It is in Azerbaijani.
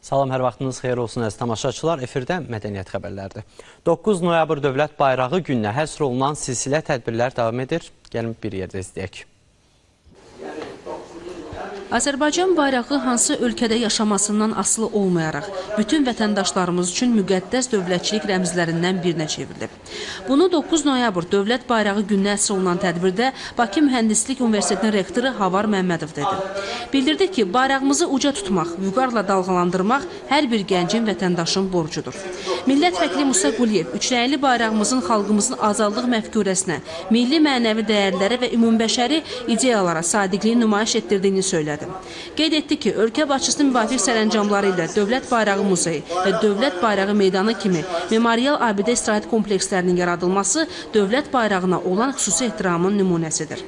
Salam, hər vaxtınız xeyir olsun əziz tamaşaçılar. Efirdə mədəniyyət xəbərləridir. 9 noyabr Dövlət Bayrağı gününə həsr olunan silsilə tədbirlər davam edir. Gəlin bir yerdə izləyək. Azərbaycan bayrağı hansı ölkədə yaşamasından asılı olmayaraq bütün vətəndaşlarımız üçün müqəddəs dövlətçilik rəmzlərindən birinə çevrilib. Bunu 9 noyabr Dövlət Bayrağı gününə əsr olunan tədbirdə Bakı Mühəndislik Universitetinin rektoru Havar Məmmədov dedi. Bildirdi ki, bayrağımızı uca tutmaq, vüqarla dalğalandırmaq hər bir gəncin vətəndaşın borcudur. Millət vəkili Musa Quliyev üçrəyli bayrağımızın xalqımızın azadlıq məfkurəsinə, milli mənəvi dəyərlərə və ümumbəşəri ideyalara sadiqliyi nümayiş etdirdiyini söylədi. Qeyd etdi ki, ölkə başçısının müvafiq sərəncamları ilə Dövlət Bayrağı Muzeyi və Dövlət Bayrağı Meydanı kimi memorial abidə istirahət komplekslərinin yaradılması dövlət bayrağına olan xüsusi ehtiramın nümunəsidir.